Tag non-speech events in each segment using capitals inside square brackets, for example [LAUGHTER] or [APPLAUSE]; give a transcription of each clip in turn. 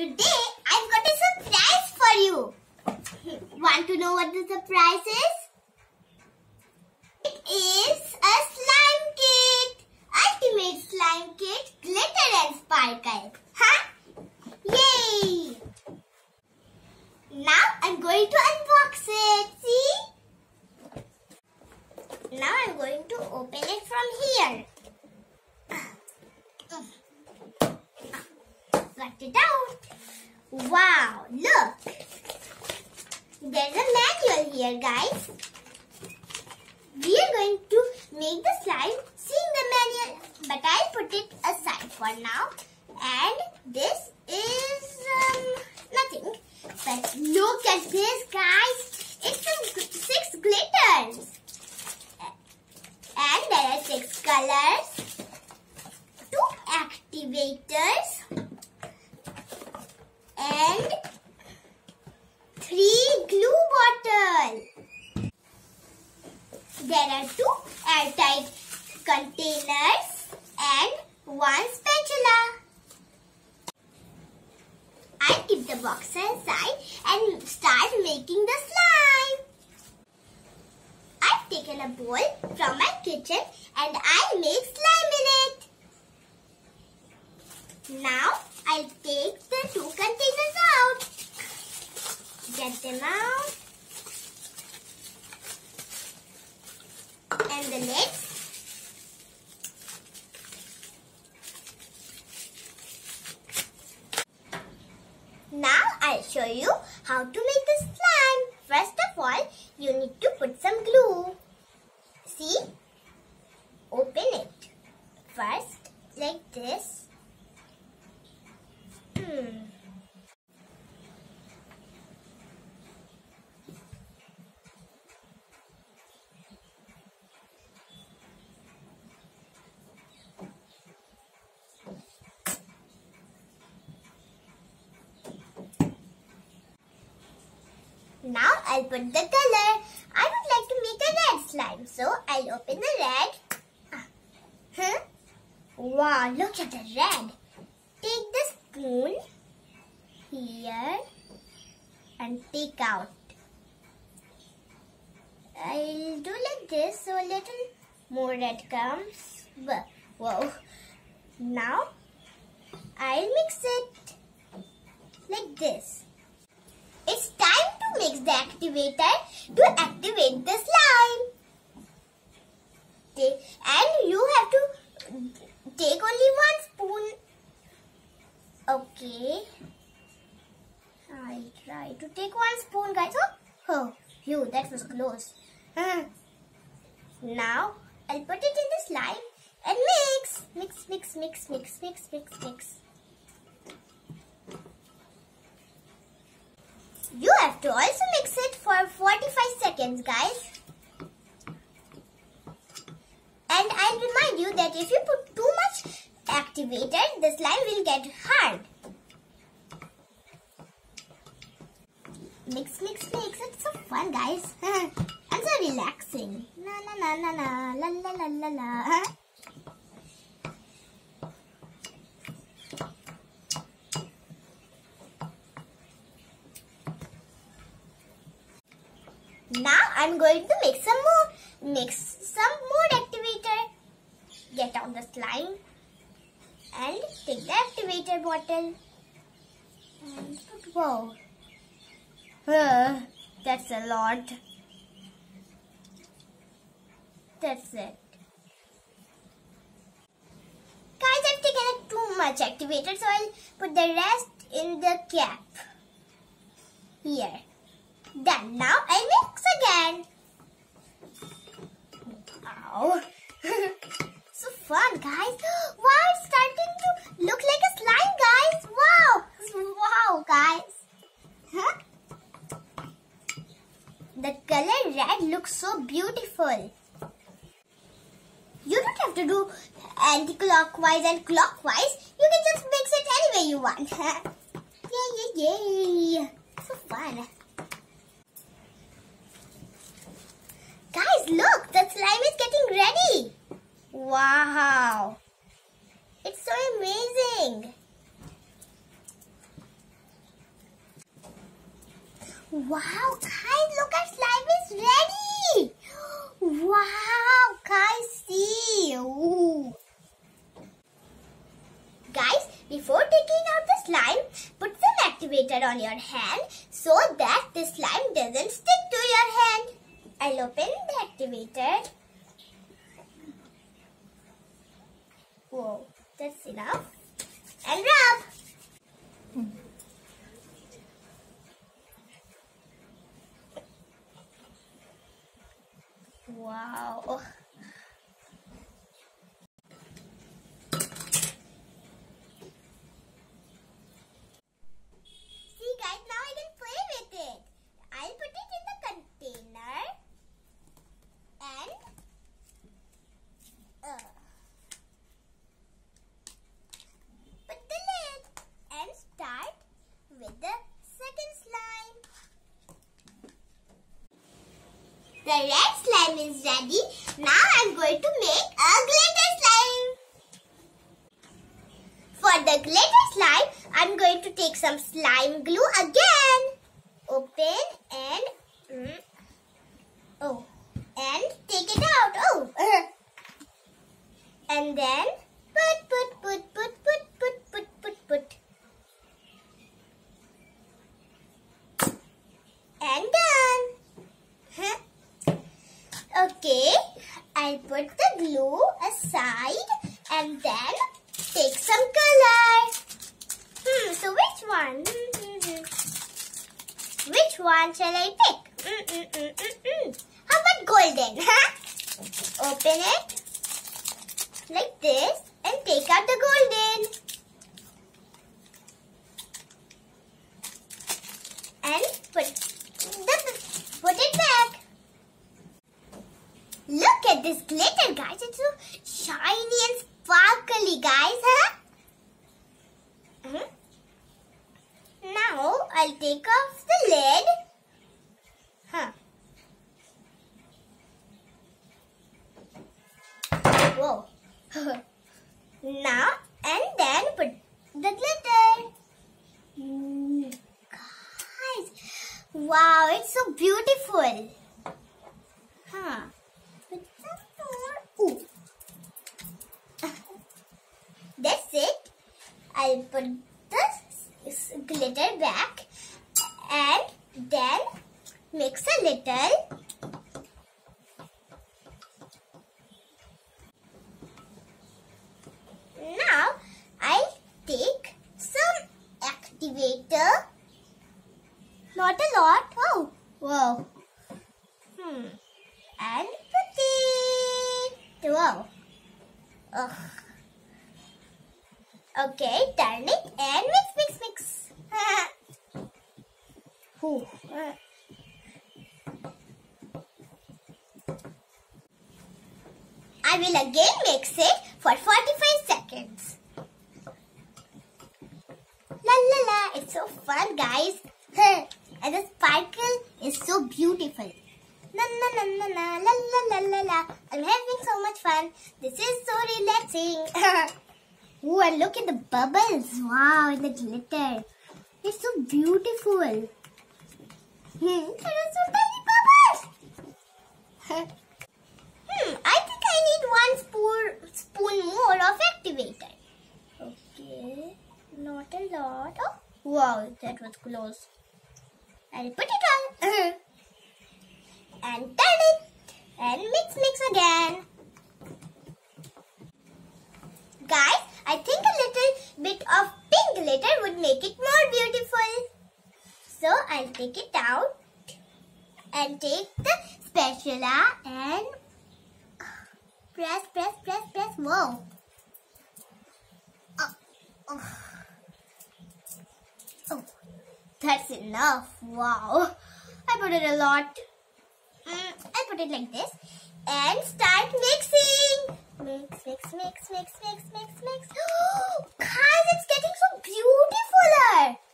today I've got a surprise for you. Want to know what the surprise is? It is a slime kit. Ultimate slime kit, glitter and sparkle. Huh? Yay! Now I'm going to unbox it. See? Now I'm going to open it from here. Got it out. Wow, look. There's a manual here, guys. We are going to make the slime seeing the manual, but I'll put it aside for now. And this is um, nothing. But look at this, guys. It's six glitters. And there are six colors, two activators, and three glue bottles. There are two airtight containers and one spatula. I keep the box aside and start making the slime. I've taken a bowl from my kitchen and I make slime in it. Now I'll take the two containers out. Get them out. And the lids. Now I'll show you how to make the slime. First of all, you need to put some glue. See? Open it. First, like this. Hmm. Now I'll put the color. I would like to make a red slime. So I'll open the red. Huh? Wow, look at the red. Take the spoon here and take out. I'll do like this so a little more red comes. Whoa. Now I'll mix it like this. It's time mix the activator to activate the slime. And you have to take only one spoon. Okay. I'll try to take one spoon, guys. Oh, oh phew, that was close. now, I'll put it in the slime and mix. Mix, mix, mix, mix, mix, mix, mix. You have to also mix it for 45 seconds guys. And I'll remind you that if you put too much activated, the slime will get hard. Mix, mix, mix. It's so fun guys. [LAUGHS] and so relaxing. Na na na na na la la la la la. [LAUGHS] Now I'm going to make some more, mix some more activator. Get out the slime and take the activator bottle. And put, whoa, uh, that's a lot. That's it. Guys, I've taken too much activator, so I'll put the rest in the cap. Here. Done. Now I mix again. Wow. [LAUGHS] so fun, guys. Wow, it's starting to look like a slime, guys. Wow. Wow, guys. Huh? The color red looks so beautiful. You don't have to do anti-clockwise and clockwise. You can just mix it any way you want. [LAUGHS] yay, yay, yay. So fun. Guys, look, the slime is getting ready. Wow. It's so amazing. Wow, guys, look our slime is ready. Wow, guys, see. Ooh. Guys, before taking out the slime, put some activator on your hand so that the slime doesn't stick to your hand. I'll open the activator. Whoa, that's enough. And rub. Hmm. Wow. See guys, now I can play with it. I'll put it in the container and uh, put the lid and start with the second slime. The red slime is ready. Now I'm going to make a glitter slime. For the glitter slime, I'm going to take some slime glue again. Open and mm, oh, and take it out. Oh, [LAUGHS] and then Okay, I'll put the glue aside and then take some color. Hmm, so which one? [LAUGHS] Which one shall I pick? Mm, [LAUGHS] mm. How about golden? Open it like this and take out the golden. And put, the, put it back. Look at this glitter, guys. It's so shiny and sparkly, guys. Huh? Mhm. Now, I'll take off the lid. Huh. Whoa. [LAUGHS] now, and then put the glitter. Mm, guys. Wow, it's so beautiful. Huh. That's it. I'll put the glitter back and then mix a little. Now I'll take some activator. Not a lot. Oh, whoa. Hmm. And put it. Whoa. Ugh. Okay, turn it and mix, mix, mix. I will again mix it for 45 seconds. La la la, it's so fun guys. [LAUGHS] and the sparkle is so beautiful. Na na na na na la la la la la. I'm having so much fun. This is so relaxing. [LAUGHS] Ooh, and look at the bubbles. Wow, and the glitter. It's so beautiful. Hmm, are so tiny bubbles. hmm, I think I need one spoon, spoon more of activator. Okay, not a lot. Oh, wow, that was close. I'll put it on. [LAUGHS] and turn it. And mix, mix again. Guys, I think a little bit of pink glitter would make it more beautiful. So I'll take it out and take the spatula and press, press, press, press. Whoa. Oh, oh. oh, that's enough. Wow. I put it a lot. Mm, I put it like this and start mixing. Mix, mix, mix, mix, mix, mix, mix. [GASPS] Guys, it's getting so beautifuler.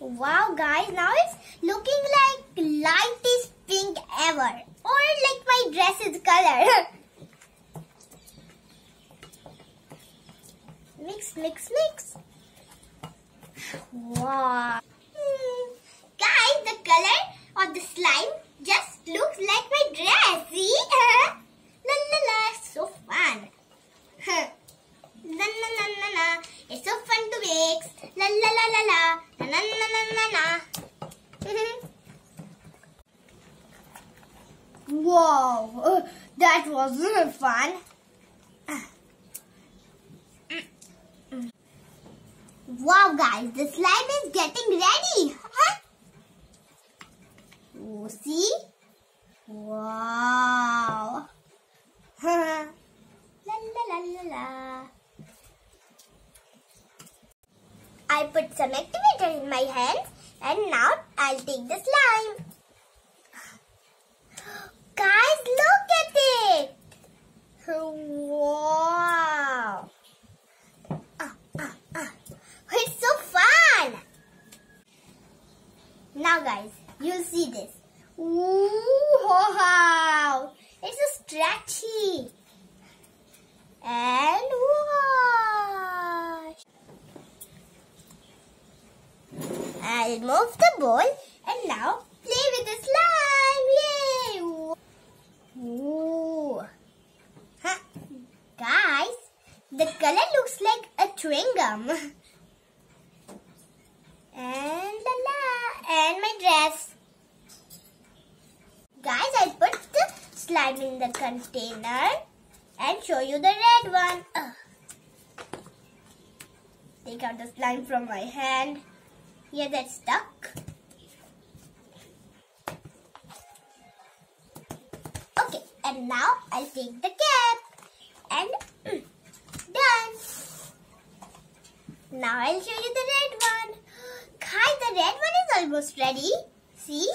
Wow, guys, now it's looking like lightest pink ever. Or like my dress's color. [LAUGHS] mix, mix, mix. Wow. Hmm. Guys, the color of the slime just looks like my dress. See? [LAUGHS] la la la. So fun. [LAUGHS] la la la la la. It's so fun to make. La la la la la. La la la la la. Whoa, uh, [LAUGHS] that was really fun. Wow guys, the slime is getting ready. Huh? Oh, see? Wow. [LAUGHS] la la la la la. I put some activator in my hands and now I'll take the slime. Guys, look at it. Wow. Ah, ah, ah. It's so fun! Now guys, you'll see this. Wow! It's so stretchy. And Move the ball and now play with the slime. Yay! Ooh. Huh. Guys, the color looks like a chewing gum. And la la, and my dress. Guys, I put the slime in the container and show you the red one. Ugh. Take out the slime from my hand. Here that's stuck. Okay, and now I'll take the cap and mm, done. Now I'll show you the red one. Kai, the red one is almost ready. See?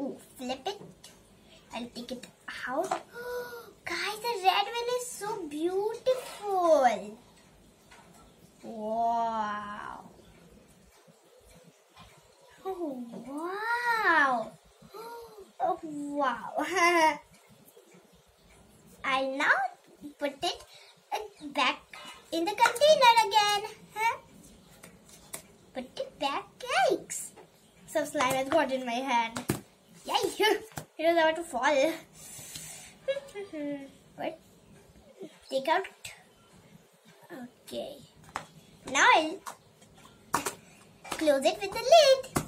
Oh, flip it. I'll take it out. [GASPS] Guys, the red one is so beautiful. Wow. Oh, wow. Oh, wow. [LAUGHS] I'll now put it back in the container again. Huh? Put it back. Yikes! Some slime has got in my hand. Yikes! [LAUGHS] It was about to fall. [LAUGHS] but take out. Okay. Now I'll close it with the lid.